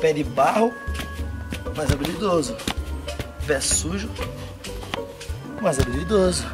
pé de barro, mas habilidoso. Pé sujo, mas habilidoso.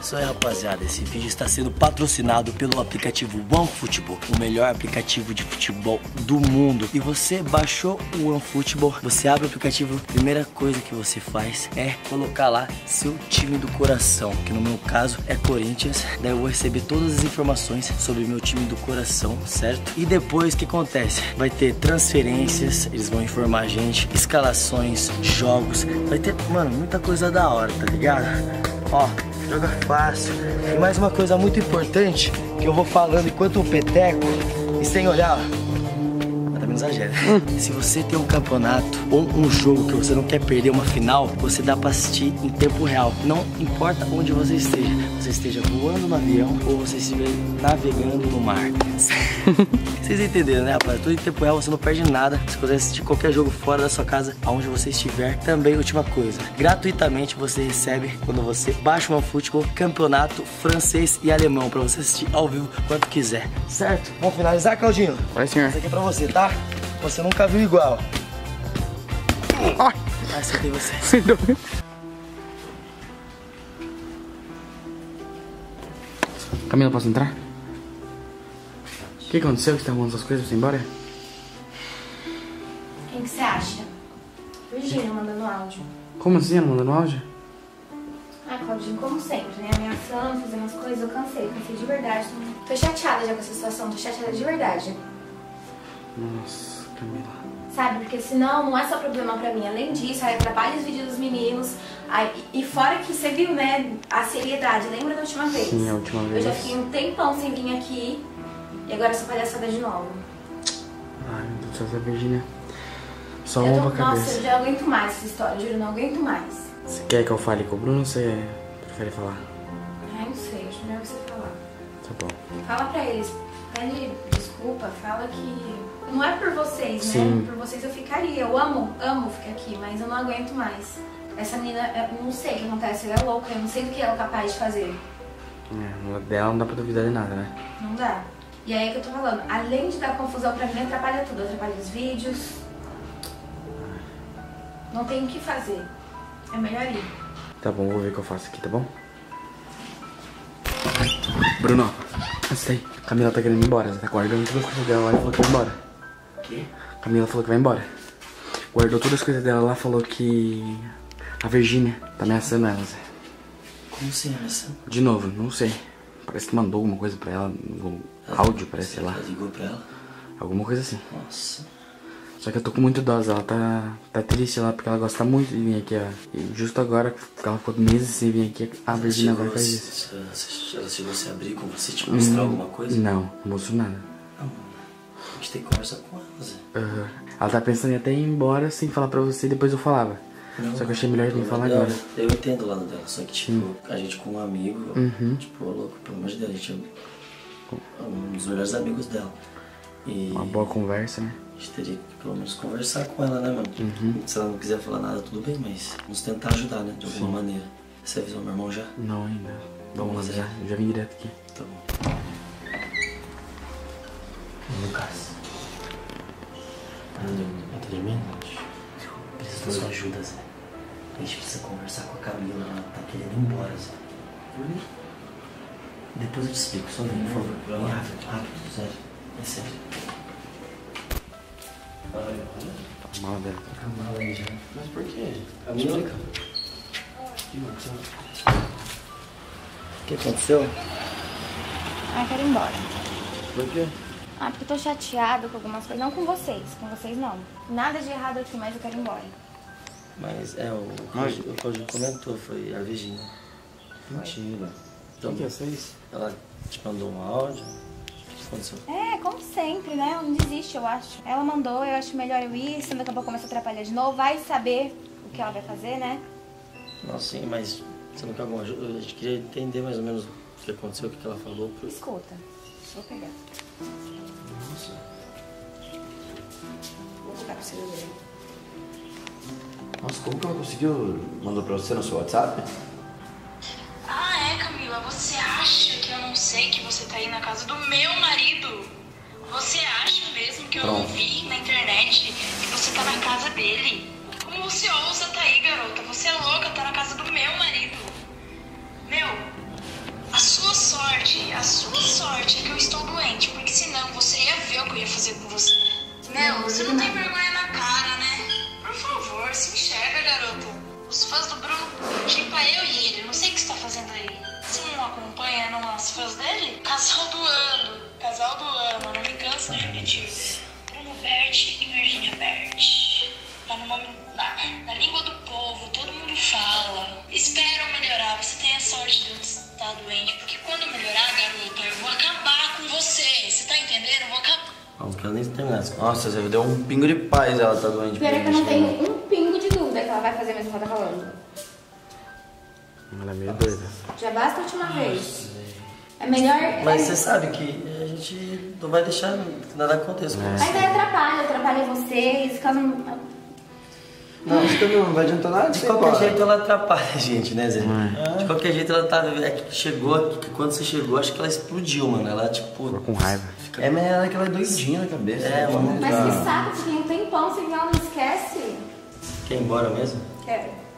Isso aí, rapaziada. Esse vídeo está sendo patrocinado pelo aplicativo OneFootball, o melhor aplicativo de futebol do mundo. E você baixou o OneFootball, você abre o aplicativo, primeira coisa que você faz é colocar lá seu time do coração, que no meu caso é Corinthians. Daí eu vou receber todas as informações sobre meu time do coração, certo? E depois o que acontece? Vai ter transferências, eles vão informar a gente, escalações, jogos, vai ter, mano, muita coisa da hora, tá ligado? Ó, joga fácil. E mais uma coisa muito importante que eu vou falando enquanto o peteco e sem olhar, ó. Não exagera. Se você tem um campeonato ou um jogo que você não quer perder uma final, você dá pra assistir em tempo real. Não importa onde você esteja. Você esteja voando no avião ou você estiver navegando no mar. Vocês entenderam, né, rapaz? Tudo em tempo real, você não perde nada. Você consegue assistir qualquer jogo fora da sua casa, aonde você estiver. Também, última coisa, gratuitamente você recebe, quando você baixa uma futebol, campeonato francês e alemão, pra você assistir ao vivo quanto quiser. Certo? Vamos finalizar, Claudinho? Vai, senhor. Esse aqui é pra você, tá? Você nunca viu igual. Ai, Acertei você. sem dúvida. Camila, posso entrar? O que aconteceu que você tá arrumando essas coisas pra você ir embora? Quem que você acha? Virgínia mandando áudio. Como assim? Ela mandando áudio? Ah, Claudinho, como sempre, né? Ameaçando, fazendo as coisas, eu cansei, cansei de verdade. Tô chateada já com essa situação, tô chateada de verdade. Nossa, Sabe? Porque senão não é só problema pra mim. Além disso, aí atrapalha os vídeos dos meninos. Aí, e fora que você viu, né, a seriedade. Lembra da última vez? Sim, a última Eu vez. já fiquei um tempão sem vir aqui. E agora essa palhaçada de novo. Ai, meu Deus do céu, essa Virgínia. Só eu uma tô, pra nossa, cabeça. eu já aguento mais essa história, juro, não aguento mais. Você quer que eu fale com o Bruno ou você prefere falar? Ai, não sei, acho melhor você falar. Tá bom. Fala pra eles, pede desculpa, fala que não é por vocês, Sim. né? Por vocês eu ficaria. Eu amo, amo ficar aqui, mas eu não aguento mais. Essa menina, eu não sei o que acontece, ela é louca, eu não sei do que ela é capaz de fazer. É, dela não dá pra duvidar de nada, né? Não dá. E aí é que eu tô falando, além de dar confusão pra mim, atrapalha tudo, atrapalha os vídeos. Não tem o que fazer. É melhor ir. Tá bom, vou ver o que eu faço aqui, tá bom? Bruno, isso aí. Camila tá querendo ir embora. Você tá guardando todas as coisas dela lá e falou que vai embora. Que? Camila falou que vai embora. Guardou todas as coisas dela lá falou que a Virgínia tá ameaçando ela, Zé. Como assim, essa? De novo, não sei. Parece que mandou alguma coisa pra ela, um áudio, parece, sei lá. Ela ligou pra ela? Alguma coisa assim. Nossa. Só que eu tô com muito dose, ela tá, tá triste lá porque ela gosta muito de vir aqui, ó. E justo agora, que ela ficou meses sem vir aqui, a Virgínia Chegou agora faz a isso. Ela chegou a se abrir com você, te mostrar alguma coisa? Não, não mostrou nada. Não. A gente tem que conversar com ela, Zé. Aham. Ela tá pensando em até ir embora sem falar pra você e depois eu falava. Não, Só que eu achei melhor nem falar agora. Eu entendo o lado dela, só que tipo, a gente com um amigo, Uhum. tipo, ô, louco, pelo amor de Deus, a gente é um dos melhores amigos dela. E Uma boa conversa, né? A gente teria que pelo menos conversar com ela, né, mano? Uhum. Se ela não quiser falar nada, tudo bem, mas vamos tentar ajudar, né, de alguma maneira. Você avisou meu irmão já? Não ainda. Vamos lá, já, já vim direto aqui. Tá bom. Lucas. Tá dormindo? Tá dormindo? Preciso da sua ajuda, Zé. A gente precisa conversar com a Camila, ela tá querendo ir embora, Zé. Depois eu te explico, só vem, por favor. Rápido, rápido, sério. É sério. A mala dela. A mala aí já. Mas por quê? Camila? Explica. O que aconteceu? Ah, quero ir embora. Por quê? Ah, porque eu tô chateada com algumas coisas. Não com vocês, com vocês não. Nada de errado aqui, mas eu quero ir embora. Mas é, o Claudio, o Claudio comentou, foi a Virginia. Mentira. Então, O que que você fez? ela te mandou um áudio? Aconteceu? É, como sempre, né? Ela não desiste, eu acho. Ela mandou, eu acho melhor eu ir, senão daqui a pouco começa a atrapalhar de novo. Vai saber o que ela vai fazer, né? Nossa, sim, mas você não quer alguma ajuda? A gente queria entender mais ou menos o que aconteceu, o que ela falou. Pro... Escuta, vou pegar. Nossa. Vou colocar pro celular. Nossa, como que ela conseguiu? Mandou pra você no seu WhatsApp? Sei que você tá aí na casa do meu marido? Você acha mesmo que eu não vi na internet que você você tá na casa dele. Como você ousa tá aí, garota? Você é louca, tá na casa do meu marido. Meu, a sua sorte, a sua sorte é que eu estou doente, porque senão você ia ver o que eu ia fazer com você. Meu, você não tem vergonha na cara, né? Por favor, se enxerga, garota. Os fãs do Bruno, tipo eu e ele, não sei o que você tá fazendo aí. Você não acompanha não, os fãs dele? Casal do ano, casal do ano, não me canso de repetir. Bruno Bert e Virginia Bert. Tá no nome, na, na língua do povo, todo mundo fala. Espero melhorar, você tem a sorte de eu estar doente, porque quando melhorar, garota, eu vou acabar com você. Você tá entendendo? Eu vou acabar. Não quero nem essa Nossa, você deu um pingo de paz ela tá doente. Pior é que eu não tenho um pingo de dúvida que ela vai fazer mesmo que ela tá falando. Ela é meio doida. Já basta a última vez. É melhor. Mas é- você sabe que a gente não vai deixar que nada aconteça com você. Mas aí atrapalha, atrapalha vocês, caso não. Não, isso também não vai adiantar nada. De qualquer embora. jeito ela atrapalha a gente, né, Zé? De qualquer jeito ela tá. É que chegou aqui, que quando você chegou, acho que ela explodiu, mano. Ela tipo. Ficou com raiva. É, mas ela é aquela doidinha na cabeça. É, né? mano. Mas que saco, porque um tempão sem ela não esquece. Quer ir embora mesmo? Quero.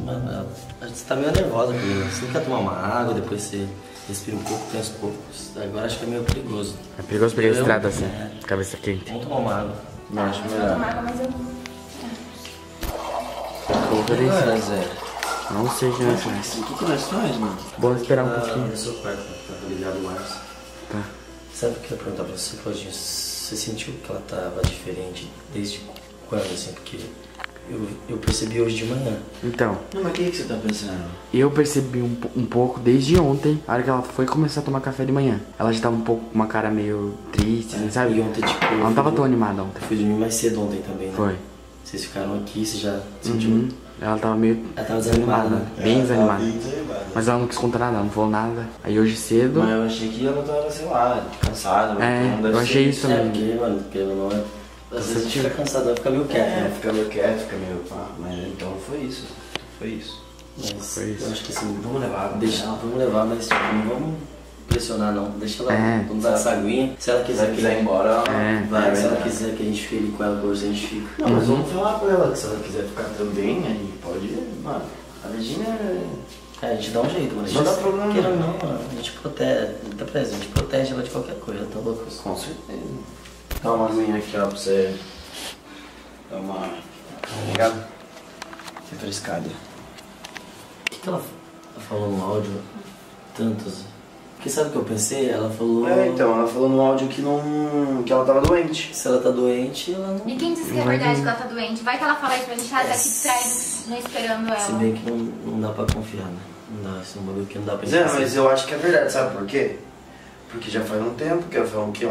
Mano, a gente tá meio nervosa comigo. Você não quer tomar uma água, depois você respira um pouco, pensa um pouco. Agora acho que é meio perigoso. É perigoso pegar Eu- estrada assim, É. cabeça quente. Vamos tomar uma água. Não, acho Eu vou melhor. tomar água, mas eu. Pouco desse. Agora, Zé. Não sei é essa. O que, que nós faz, mano? Bom esperar um Ah, pouquinho. no seu quarto, tá ligado mais. Tá. Sabe o que eu ia perguntar pra você, Claudinho? Você sentiu que ela tava diferente desde quando, assim? Porque eu, eu percebi hoje de manhã. Então, Não, mas o que, que você tá pensando? eu percebi um, um pouco desde ontem, a hora que ela foi começar a tomar café de manhã. Ela já tava um pouco com uma cara meio triste, assim, sabe? E ontem, tipo, Ela não tava tão animada ontem. Eu fui dormir mais cedo ontem também, né? Foi. Vocês ficaram aqui, você já sentiu? Uhum. Ela tava meio Ela tava desanimada, né? bem desanimada. Bem desanimada. Mas ela não quis contar nada, ela não falou nada. Aí hoje cedo, Mas eu achei que ela tava, sei lá, cansada. É, eu achei ser- isso É, também. porque, mano, porque não é... Às vezes a gente fica cansado, vai ficar meio quieto, É, né? fica meio quieto, fica meio pá. Mas então foi isso. Foi isso. Mas Foi isso. eu acho que assim, Vamos levar Deixa, ela? vamos levar, mas tipo, não vamos pressionar não. Deixa ela, É. vamos dar essa aguinha. Se ela Se quiser, ela quiser ir embora, ela É. vai. Se ela quiser que a gente fique com ela hoje, a gente fica. Não, mas vamos falar pra ela que se ela quiser ficar também, a gente pode. Mano, a Virginia é. É, a gente dá um jeito, mano. A Não gente- dá problema, Queira não. mano, a gente protege, presente, a gente protege ela de qualquer coisa, tá louco? Com certeza. Dá uma aguinha aqui, ó, pra você. Dar uma. Ligado? Refrescada. O que, que ela ela falou no áudio? Tantos. Porque sabe o que eu pensei? Ela falou. É, então, ela falou no áudio que não. que ela tava doente. Se ela tá doente, ela não. E quem disse que é verdade que ela tá doente? Vai que ela fala isso pra gente, ah, daqui trás, não esperando ela. Se bem que não, não dá pra confiar, né? Não dá, esse é um bagulho que não dá pra Zé, esquecer. mas eu acho que é verdade, sabe por quê? Porque já faz um tempo, que foi um, que,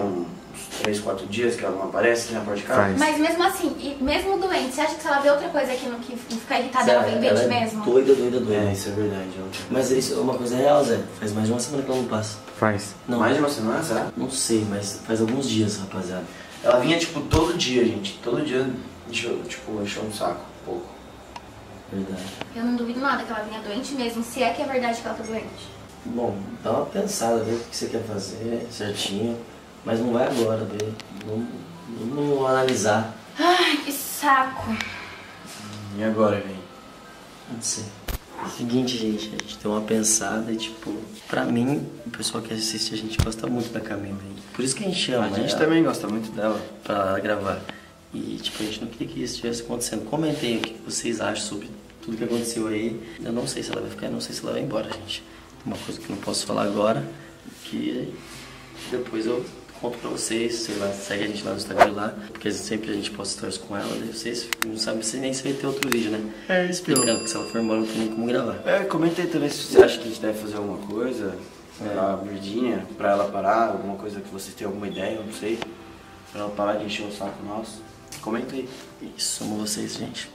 uns 3, 4 dias que ela não aparece na porta de casa. Faz. Mas mesmo assim, e mesmo doente, você acha que se ela vê outra coisa aqui no que ficar irritada, Zé, ela vem bem é mesmo? Doida, doida, doida. É, isso é verdade. ela- Mas isso é uma coisa real, Zé. Faz mais de uma semana que ela não passa. faz. Não, Mais de uma semana, será? não sei, mas faz alguns dias, rapaziada. Ela vinha, tipo, todo dia, gente. Todo dia, tipo, encheu um saco, um pouco. Verdade. Eu não duvido nada que ela venha doente mesmo, se é que é verdade que ela tá doente. Bom, dá uma pensada, vê o que você quer fazer certinho. Mas não vai agora, vê. Vamos, vamos analisar. Ai, que saco. E agora, vem? Não sei. Seguinte, gente, a gente tem uma pensada e, tipo, pra mim, o pessoal que assiste a gente gosta muito da Camila. hein? Por isso que a gente chama A gente ela também gosta muito dela. pra ela gravar. E, tipo, a gente não queria que isso estivesse acontecendo. Comentem o que vocês acham sobre tudo que aconteceu aí. Eu não sei se ela vai ficar, não sei se ela vai embora, gente. Uma coisa que eu não posso falar agora, que depois eu conto pra vocês. Você vai, segue a gente lá no Instagram lá, porque sempre a gente posta stories com ela. Daí vocês não sabem se nem se vai ter outro vídeo, né? É, isso Explicando que se ela for embora não tem nem como gravar. É, comentei também se você acha que a gente deve fazer alguma coisa pra Virginia, pra ela parar, alguma coisa que vocês tenham alguma ideia, não sei. Pra ela parar de encher o saco nosso. Comenta aí. Isso, amo vocês, gente.